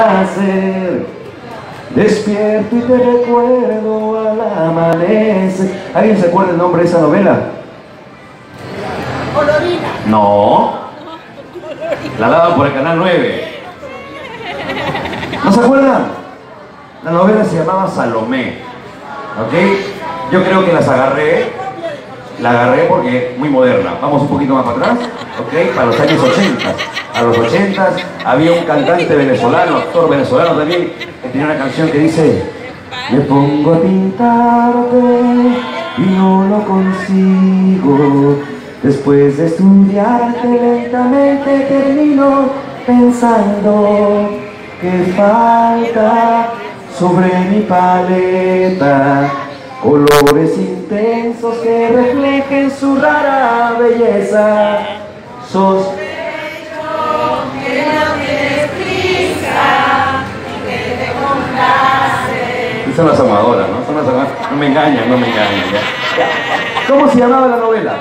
hacer. Despierto y te recuerdo al amanecer. ¿Alguien se acuerda el nombre de esa novela? Colorina. No. La daban por el canal 9. ¿No se acuerdan? La novela se llamaba Salomé. ¿Ok? Yo creo que las agarré. La agarré porque es muy moderna. Vamos un poquito más para atrás. ¿Ok? Para los años 80. A los 80 había un cantante venezolano, actor venezolano también, que tenía una canción que dice Me pongo a pintarte y no lo consigo. Después de estudiarte lentamente termino pensando que falta sobre mi paleta colores intensos que reflejen su rara belleza. Sos Son las amadoras, ¿no? Son las amadoras. No me engañan, no me engañan. ya. ¿Cómo se llamaba la novela?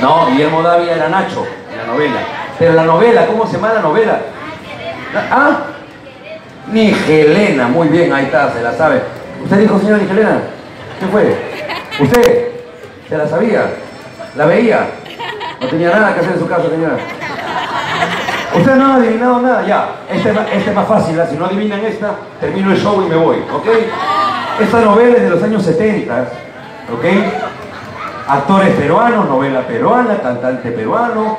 No, Guillermo Dávila era Nacho en la novela. Pero la novela, ¿cómo se llama la novela? ¿Ah? Nigelena, muy bien, ahí está, se la sabe. ¿Usted dijo, señora Nigelena? ¿Qué fue? ¿Usted? ¿Se la sabía? ¿La veía? No tenía nada que hacer en su casa, señora. Usted no ha adivinado nada, ya. Esta es, esta es más fácil, ¿ah? si no adivinan esta, termino el show y me voy, ¿ok? Esta novela es de los años 70, ¿ok? Actores peruanos, novela peruana, cantante peruano,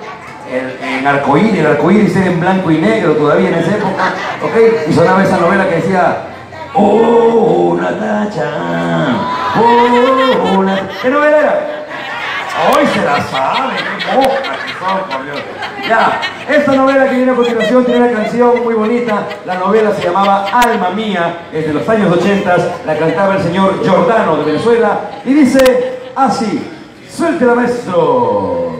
en arcoíris, el arcoíris era en blanco y negro todavía en esa época, ¿ok? Y sonaba esa novela que decía, oh, Nat-". ¿Qué novela era? Hoy se la sabe, qué boca. Ya, esta novela que viene a continuación tiene una canción muy bonita. La novela se llamaba Alma Mía, es de los años 80, la cantaba el señor Giordano de Venezuela y dice así, suéltela maestro.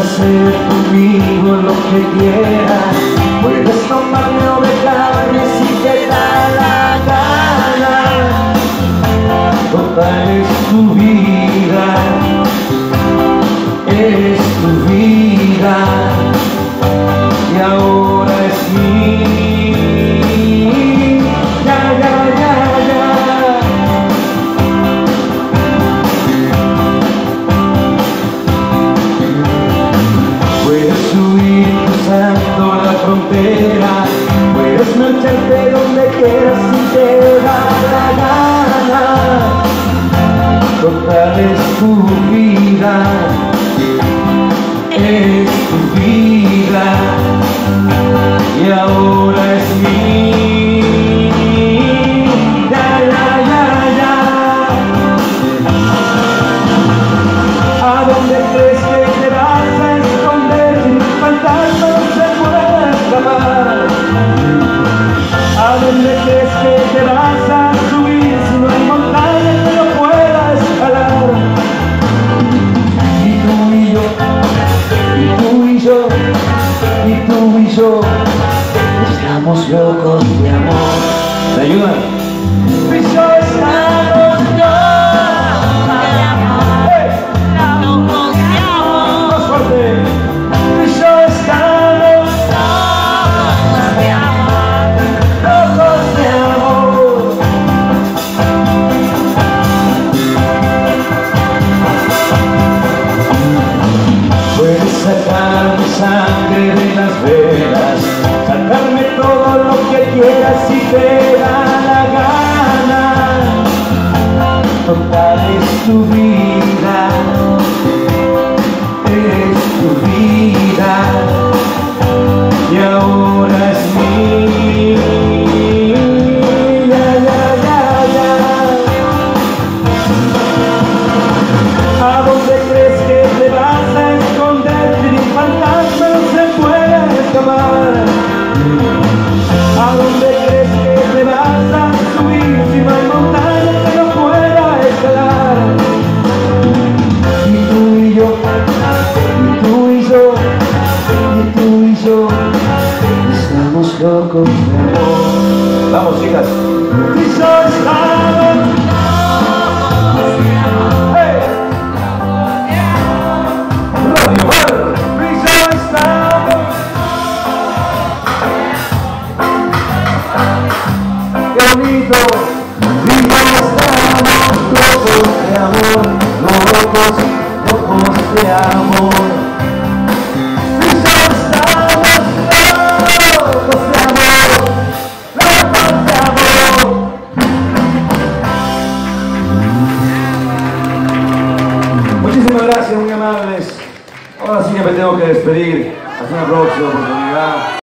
Hacer conmigo lo que quieras, puedes tomarme o dejarme si te da la gana. Total es tu vida, es marcharte donde quieras si te da la gana. Total es tu vida, es tu vida, locos de amor. Sacar mi sangre de las venas, si te da la gana. Total es tu vida, es tu vida, y ahora Vamos, chicas. Mr. Eagle, hace una próxima oportunidad.